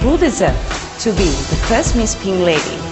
who deserves to be the first Miss Pink Lady.